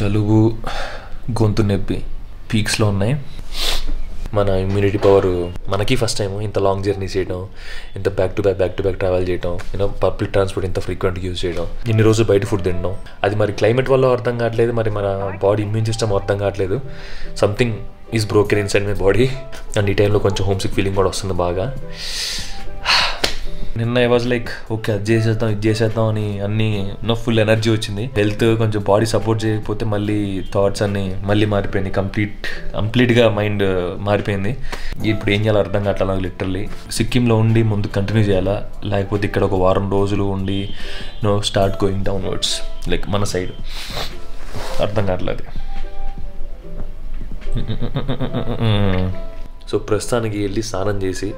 జలుబు గొంతు నొప్పి పీక్స్లో ఉన్నాయి. మన ఇమ్యూనిటీ పవర్ మనకి ఫస్ట్ టైం ఇంత లాంగ్ జర్నీ చేయడం ఇంత back to back back to back travel చేయడం యూనో పబ్లిక్ ట్రాన్స్పోర్ట్ ఇంత ఫ్రీక్వెంట్గా యూజ్ చేయడం ఇన్ని రోజులు బయట ఫుడ్ తినడం. అది మరి క్లైమేట్ వల్ల అర్థం కావట్లేదు మరి మన బాడీ ఇమ్యూన్ సిస్టమ్ అర్థం కావట్లేదు. Something is broken inside my body and ఈ టైంలో కొంచెం హోమ్సిక్ ఫీలింగ్ కూడా వస్తుంది బాగా. నిన్న ఐ వాజ్ లైక్ ఓకే అది చేసేద్దాం ఇది చేసేద్దాం అని అన్ని నో ఫుల్ ఎనర్జీ వచ్చింది. హెల్త్ కొంచెం బాడీ సపోర్ట్ చేయకపోతే మళ్ళీ థాట్స్ అన్ని మళ్ళీ మారిపోయింది. కంప్లీట్ కంప్లీట్గా మైండ్ మారిపోయింది. ఇప్పుడు ఏం చేయాలో అర్థం కావట్లా నాకు లిటరల్లీ సిక్కింలో ఉండి ముందు కంటిన్యూ చేయాలా? లేకపోతే ఇక్కడ ఒక వారం రోజులు ఉండి no start going downwards like మన సైడ్ అర్థం కావట్లేదు సో ప్రస్తుతానికి వెళ్ళి స్నానం చేసి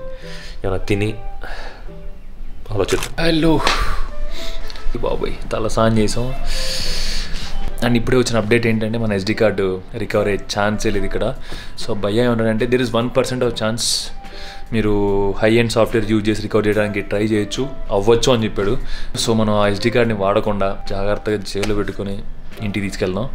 ఏమైనా తిని ఆలోచిద్దాం హలో బాబాయ్ తల స్నానం చేసాం అండ్ ఇప్పుడే వచ్చిన అప్డేట్ ఏంటంటే మన ఎస్డి కార్డు రికవర్ అయ్యే ఛాన్సే లేదు ఇక్కడ. సో భయ్య ఏమన్నాడంటే there is one percent of chance మీరు హై అండ్ సాఫ్ట్వేర్ యూజ్ చేసి రికవర్ చేయడానికి ట్రై చేయొచ్చు అవ్వచ్చు అని చెప్పాడు. సో మనం ఆ ఎస్డి కార్డ్ని వాడకుండా జాగ్రత్తగా జేబులో పెట్టుకొని ఇంటికి తీసుకెళ్దాం.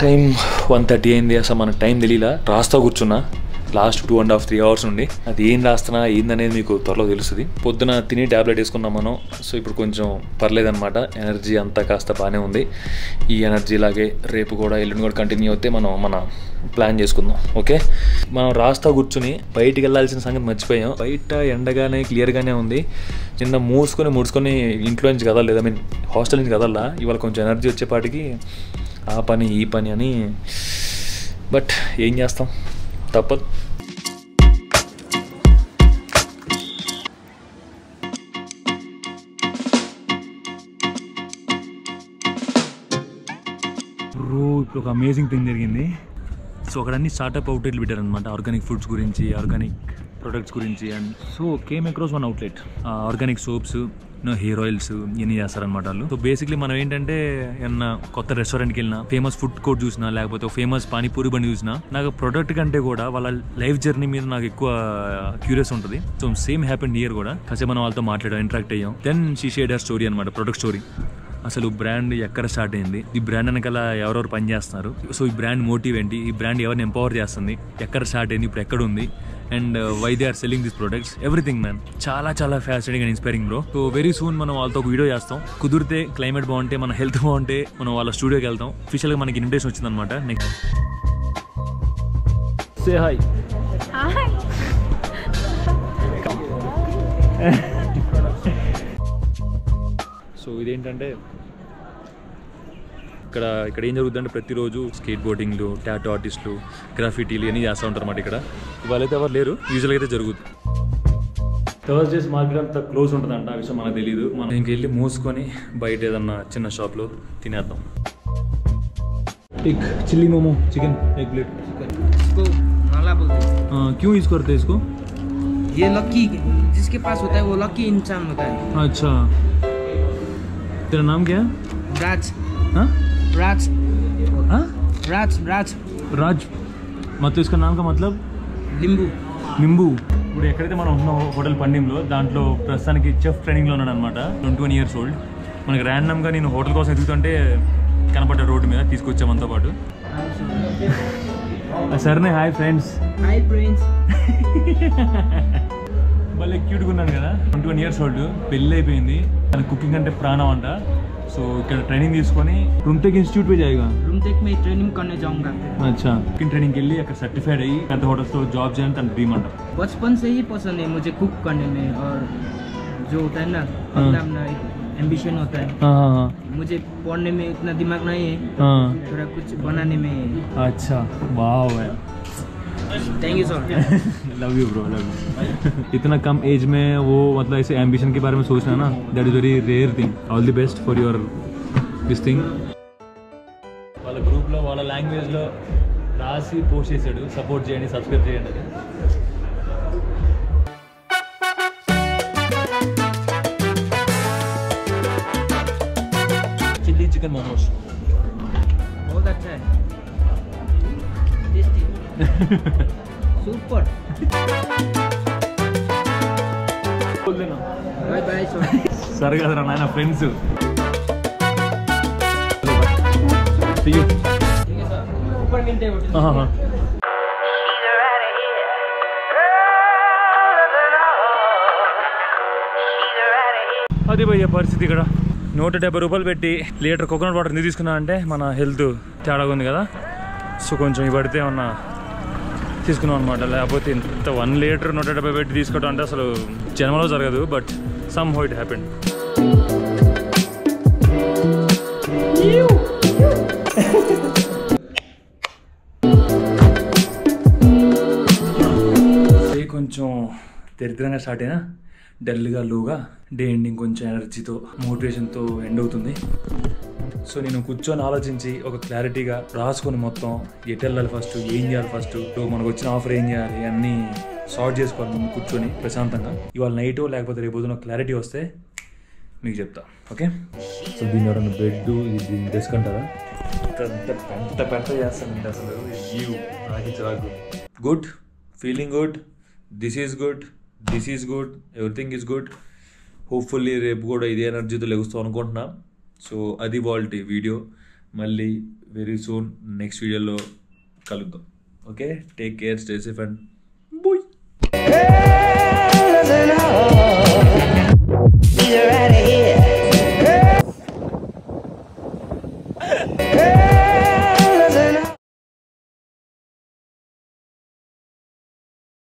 టైం వన్ థర్టీ అయింది అసలు మనకు టైం తెలియలా రాస్తా కూర్చున్నా. Last two and half three hours నుండి. అది ఏం రాస్తున్నా ఏందనేది మీకు త్వరలో తెలుస్తుంది. పొద్దున తిని ట్యాబ్లెట్ వేసుకున్నాం మనం సో ఇప్పుడు కొంచెం పర్లేదన్నమాట. ఎనర్జీ అంతా కాస్త బాగానే ఉంది. ఈ ఎనర్జీ లాగే రేపు కూడా ఎల్లుండి కూడా కంటిన్యూ అవుతే మనం మన ప్లాన్ చేసుకుందాం ఓకే? మనం రాస్తా కూర్చుని బయటికి వెళ్ళాల్సిన సంగతి మర్చిపోయాం. బయట ఎండగానే క్లియర్గానే ఉంది. చిన్న మూసుకొని ముడుచుకొని ఇంట్లో నుంచి కదలలేదు. ఐ మీన్ హాస్టల్ నుంచి కదల్లా. ఇవాళ కొంచెం ఎనర్జీ వచ్చేపాటికి ఆ పని ఈ పని అని. బట్ ఏం చేస్తాం? తప్పదు. ఇప్పుడు ఒక అమేజింగ్ థింగ్ జరిగింది. సో అక్కడ అన్ని స్టార్ట్అప్ అవుట్లెట్లు పెట్టారు అనమాట ఆర్గానిక్ ఫుడ్స్ గురించి ఆర్గానిక్ ప్రొడక్ట్స్ గురించి. And so came across one outlet organic soaps hair oils ఇవన్నీ చేస్తారనమాట వాళ్ళు. సో బేసిక్లీ మనం ఏంటంటే ఏమన్నా కొత్త రెస్టారెంట్కి వెళ్ళినా ఫేమస్ ఫుడ్ కోర్ట్ చూసినా లేకపోతే ఫేమస్ పానీపూరి బండి చూసినా నాకు ప్రొడక్ట్ కంటే కూడా వాళ్ళ లైఫ్ జర్నీ మీద నాకు ఎక్కువ క్యూరియస్ ఉంటుంది. సో సేమ్ హ్యాపెండ్ ఇయర్ కూడా. కాసేపు మనం వాళ్ళతో మాట్లాడాం ఇంటరాక్ట్ అయ్యాం. దెన్ షీ షేడ్ స్టోరీ అనమాట ప్రొడక్ట్ స్టోరీ అసలు బ్రాండ్ ఎక్కడ స్టార్ట్ అయింది? ఈ బ్రాండ్ వెనకాల ఎవరెవరు పని చేస్తున్నారు సో ఈ బ్రాండ్ మోటివ్ ఏంటి? ఈ బ్రాండ్ ఎవరిని ఎంపవర్ చేస్తుంది? ఎక్కడ స్టార్ట్ అయింది? ఇప్పుడు ఎక్కడ ఉంది? And why they are selling this products everything man చాలా చాలా fascinating and inspiring bro so very soon మనం వాళ్ళతో ఒక వీడియో చేస్తాం. కుదిరితే క్లైమేట్ బాగుంటే మన హెల్త్ బాగుంటే మనం వాళ్ళ స్టూడియోకి వెళ్తాం. అఫీషియల్గా మనకి ఇన్విటేషన్ వచ్చిందనమాట next say hi Hi. So ఇదేంటంటే ఇక్కడ ఇక్కడ ఏం జరుగుతుందంటే ప్రతిరోజు స్కేట్ బోర్డింగ్లు టాటో ఆర్టిస్టులు గ్రాఫిటీలు ఇవన్నీ చేస్తూ ఉంటారు అన్నమాట ఇక్కడ ఇవాళైతే ఎవరు లేరు యూజువల్గా అయితే జరుగుతుంది థర్స్డేస్ మార్కెట్ అంతా క్లోజ్ ఉంటుందంట ఆ విషయం మనకు తెలియదు మనం ఇంక వెళ్ళి మూసుకొని బయట ఏదన్నా చిన్న షాప్లో తినేద్దాం egg chilli momo chicken egg plate इसको नाला बोलते हैं क्यों यूज़ करते हैं इसको ये लकी जिसके पास होता है वो लकी इंसान होता है अच्छा तेरा नाम क्या है राज हाँ राज हाँ राज राज राज मतलब इसका नाम का मतलब లింబు నింబు ఇప్పుడు ఎక్కడైతే మనం ఉంటున్నాం హోటల్ పండింలో దాంట్లో ప్రస్తుతానికి చెఫ్ ట్రైనింగ్లో ఉన్నాడు అనమాట ట్వంటీ వన్ ఇయర్స్ ఓల్డ్ మనకి ర్యాండమ్గా నేను హోటల్ కోసం ఎదుగుతుంటే కనపడ్డ రోడ్డు మీద తీసుకొచ్చా మనతో పాటు సరేనే హాయ్ ఫ్రెండ్స్ హాయ్ ఫ్రెండ్స్ భలే క్యూట్గా ఉన్నాను కదా ట్వంటీ వన్ ఇయర్స్ ఓల్డ్ పెళ్ళి అయిపోయింది తన కుకింగ్ అంటే ప్రాణం అంట సో ఇక్కడ ట్రైనింగ్ తీసుకొని రుమ్టెక్ ఇన్స్టిట్యూట్ पे जाएगा रूम टेक में ट्रेनिंग करने जाऊंगा అచ్చా కుకింగ్ ట్రైనింగ్కి వెళ్ళి అక్కడ సర్టిఫైడ్ అయ్యి పెద్ద హోటల్స్లో జాబ్ చేయాలని తన డ్రీమ్ అంట बचपन से ही पसंद है मुझे कुक करने में और जो होता है ना हाँ। मतलब ना एम्बिशन होता है हाँ मुझे पढ़ने में इतना दिमाग नहीं है हाँ थोड़ा कुछ बनाने में अच्छा वाह यार thank you sir love you bro love you इतना कम एज में वो मतलब ऐसे एम्बिशन के बारे में सोचना ना that is very rare thing all the best for your this thing వాళ్ళ గ్రూప్లో వాళ్ళ లాంగ్వేజ్లో రాసి పోస్ట్ చేశాడు సపోర్ట్ చేయండి సబ్స్క్రైబ్ చేయండి అని చిల్లీ చికెన్ మోమోస్ बहुत अच्छा है टेस्टी సూపర్. సరే కదరా నాయన ఫ్రెండ్స్ అది పోయే పరిస్థితి ఇక్కడ. నూట డెబ్బై రూపాయలు పెట్టి లీటర్ కోకోనట్ వాటర్ ఎందుకు తీసుకున్నా అంటే మన హెల్త్ తేడాగా ఉంది కదా. సో కొంచెం ఇవి పడితే ఏమన్నా తీసుకున్నాం అనమాట లేకపోతే ఇంత వన్ లీటర్ నూట డెబ్బై పెట్టి తీసుకోవడం అంటే అసలు జన్మలో జరగదు but somehow it happened కొంచెం దరిద్రంగా స్టార్ట్ అయినా డల్గా లోగా డే ఎండింగ్ కొంచెం ఎనర్జీతో మోటివేషన్తో ఎండ్ అవుతుంది. సో నేను కూర్చొని ఆలోచించి ఒక క్లారిటీగా రాసుకొని మొత్తం ఎటు వెళ్ళాలి ఫస్ట్ ఏం చేయాలి ఫస్ట్ మనకు వచ్చిన ఆఫర్ ఏం చేయాలి? అన్నీ సార్ట్ చేసుకోవాలి ముందు కూర్చొని ప్రశాంతంగా. ఇవాళ నైట్ లేకపోతే రేపు పొద్దున క్లారిటీ వస్తే మీకు చెప్తా. ఓకే సో దీని ఎవరైనా బెడ్ ఇది డెస్క్ అంటారా? పెద్ద పెద్ద పెద్ద చేస్తానండి అసలు. యూ నాకు చిరాకు good feeling good this is good this is good everything is good hopefully రేపు కూడా ఇదే ఎనర్జీతో లెగుస్తాం అనుకుంటున్నా. సో అది వాళ్ళ వీడియో. మళ్ళీ వెరీ సూన్ నెక్స్ట్ వీడియోలో కలుద్దాం. Okay take care stay safe and